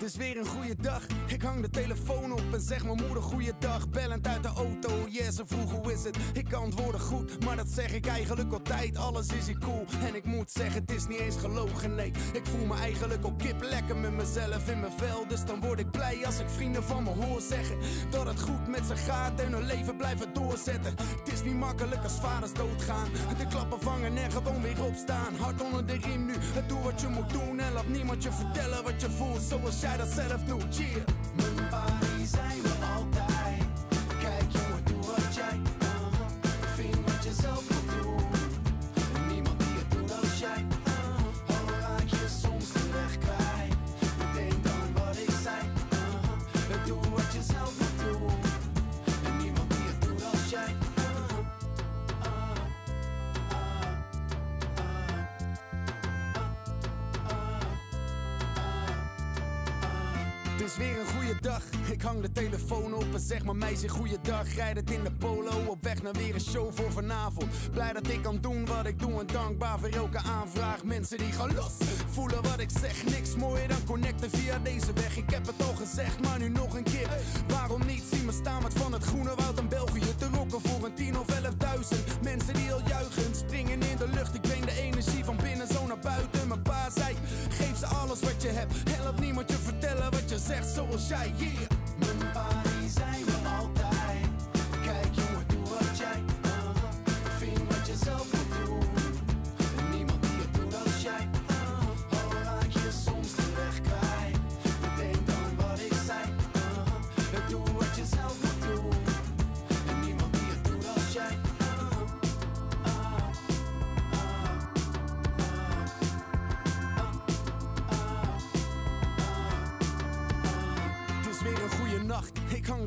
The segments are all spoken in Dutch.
Het is weer een goede dag. Ik hang de telefoon op en zeg mijn moeder goeiedag. Bellend uit de auto, yeah, ze vroeg hoe is het? Ik antwoordde goed, maar dat zeg ik eigenlijk altijd. Alles is hier cool en ik moet zeggen, het is niet eens gelogen, nee. Ik voel me eigenlijk al kip lekker met mezelf in mijn vel. Dus dan word ik blij als ik vrienden van me hoor zeggen dat het goed met ze gaat en hun leven blijven doorzetten. Het is niet makkelijk als vaders doodgaan. De klappen vangen en gewoon weer opstaan. Hard onder de riem nu, doe wat je moet doen en laat niemand je vertellen wat je voelt zoals jij I said of New Year. Is weer een goede dag. Ik hang de telefoon op en zeg maar meisje goeiedag. Rijd het in de polo op weg naar weer een show voor vanavond. Blij dat ik kan doen wat ik doe en dankbaar voor elke aanvraag. Mensen die gaan los, voelen wat ik zeg. Niks mooier dan connecten via deze weg. Ik heb het al gezegd, maar nu nog een keer. Waarom niet? Zie me staan met van het groene woud in België te rocken voor een 10 of 11.000. Mensen die al juichen, springen in de lucht. Ik breng de energie van binnen zo naar buiten. Mijn pa zei, geef ze alles wat je hebt. Laat niemand je vertellen wat je zegt zoals jij, yeah.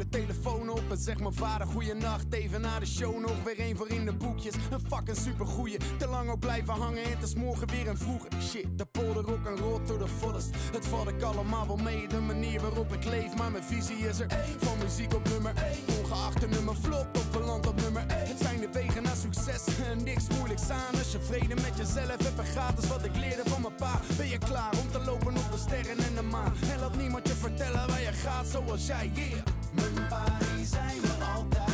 De telefoon op en zeg mijn vader goeienacht. Even na de show nog weer een voor in de boekjes. Een fucking supergoeie. Te lang ook blijven hangen en het is morgen weer een vroege. Shit, de polder rock en roll to the fullest. Het valt ik allemaal wel mee, de manier waarop ik leef. Maar mijn visie is er van muziek op nummer 1. Ongeacht de nummer flop of beland op nummer 1. Het zijn de wegen naar succes en niks moeilijks aan. Als je vrede met jezelf hebt en gratis wat ik leerde van mijn pa. Ben je klaar om te lopen op de sterren en de maan? En laat niemand je vertellen waar je gaat zoals jij, yeah. Mijn party zijn we altijd.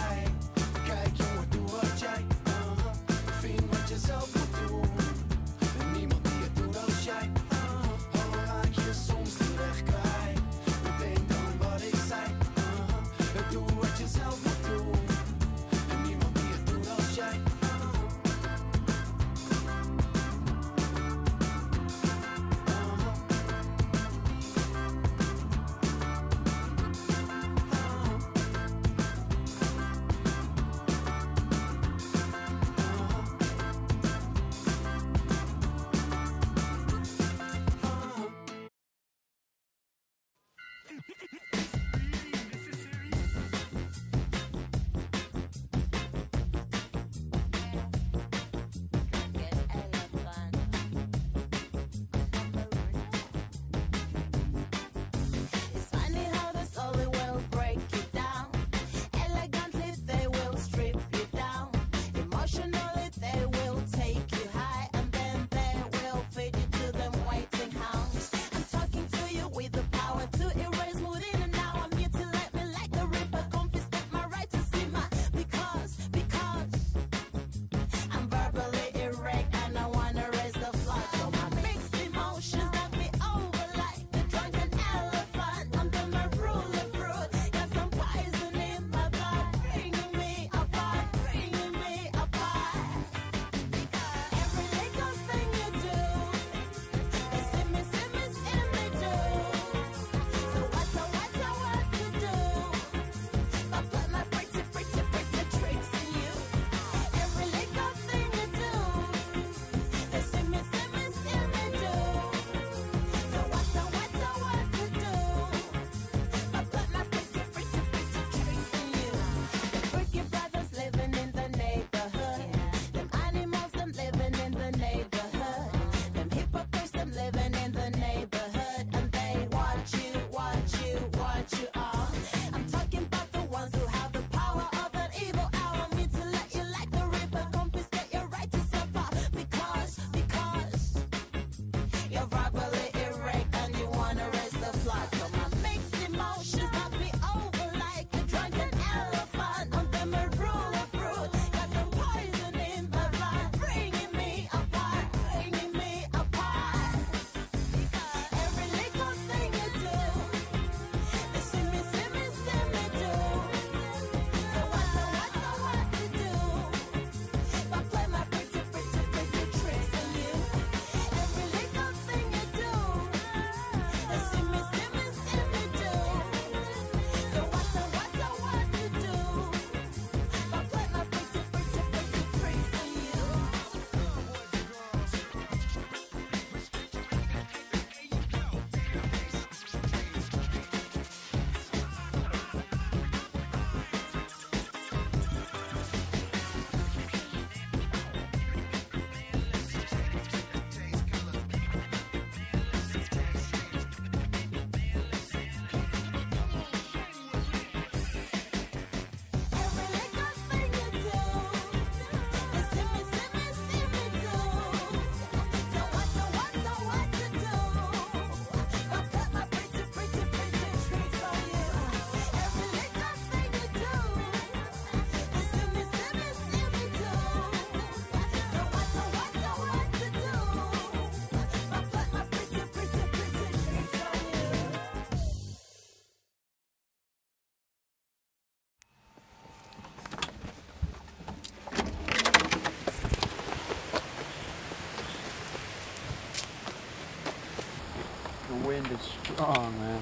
this strong, man.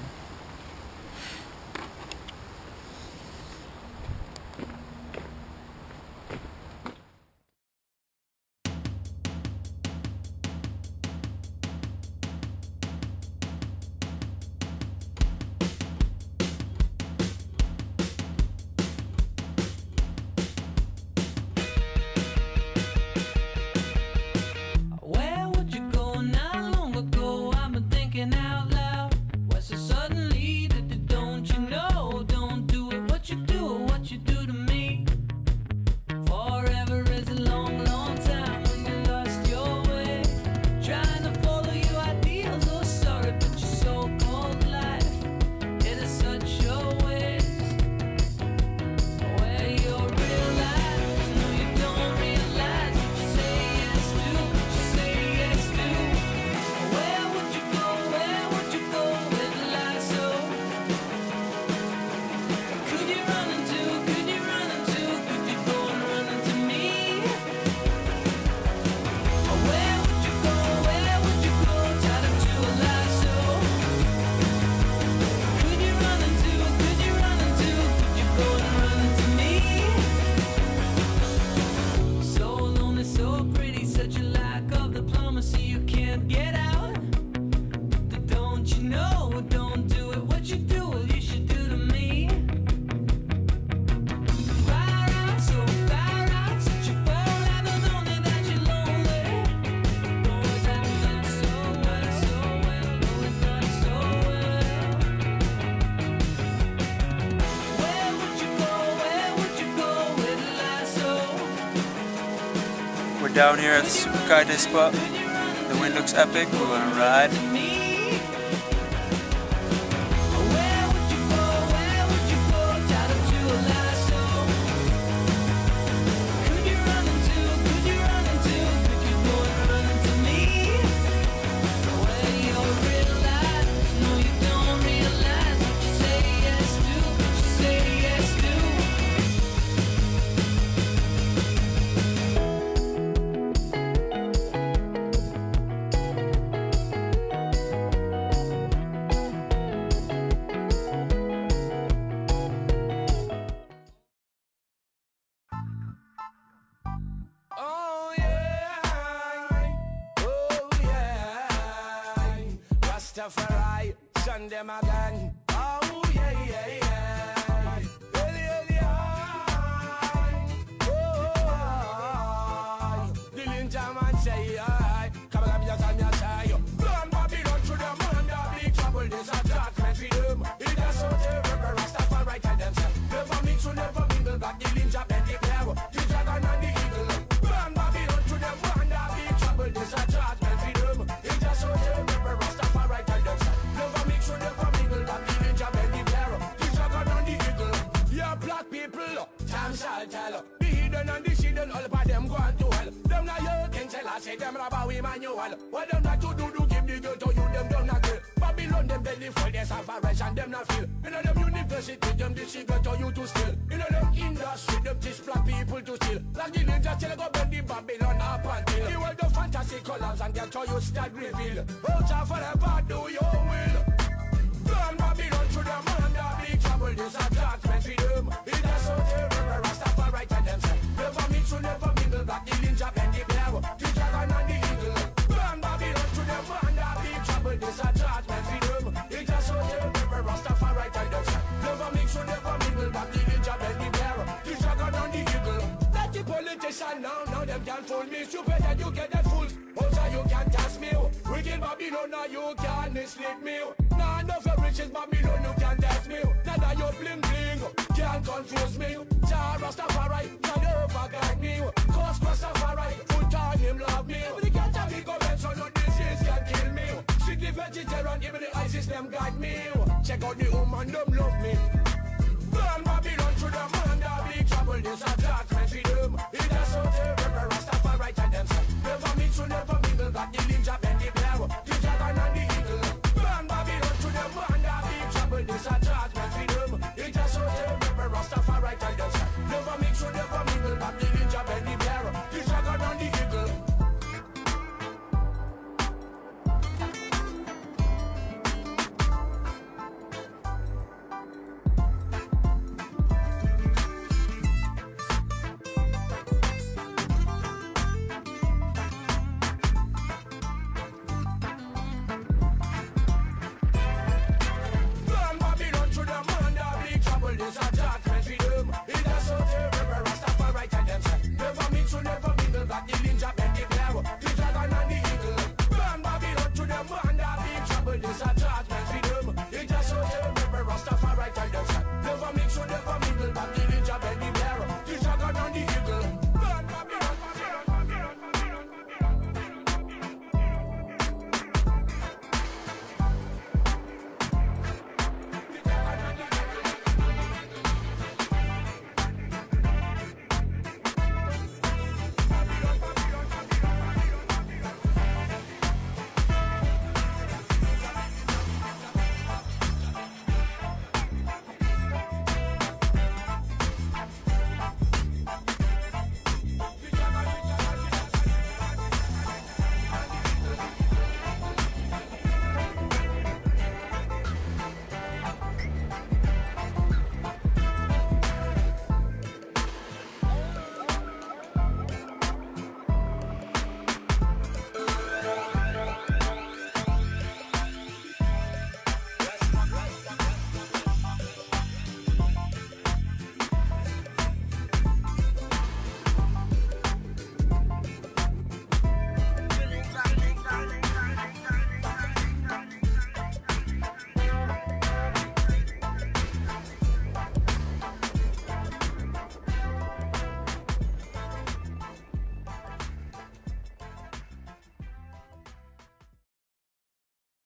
So suddenly down here at the Supercar Day spot. The wind looks epic. We're gonna ride. Rastafari, send them again. Oh yeah, yeah, yeah. Manual. What them not to do to give the girl to you, them don't not kill. Babylon, them belly full, there's salvation, them not feel. You know them university, them the secret to you to steal. You know them industry, them teach black people to steal. Like the ninja tell go bend the Babylon up until. The world of fantasy colors and get to you start reveal. Out of forever, do your will. Burn Babylon to them under big trouble. There's a judgment for them. It is so terrible. Rastafari tell them say, never mix, so never mingle. Now them can fool me. Stupid educated fools. Also you can test me. Wicked Babylon, now you can't mislead me. Nah, enough of riches Babylon, you can't test me. Neither you bling bling, can't confuse me. Jah Rastafari, can never guide me. Cause Rastafari, full time him love me. But the can't have me comment, so no disease can kill me. Strictly vegetarian, even the ISIS them guide me. Check out the woman, them love me.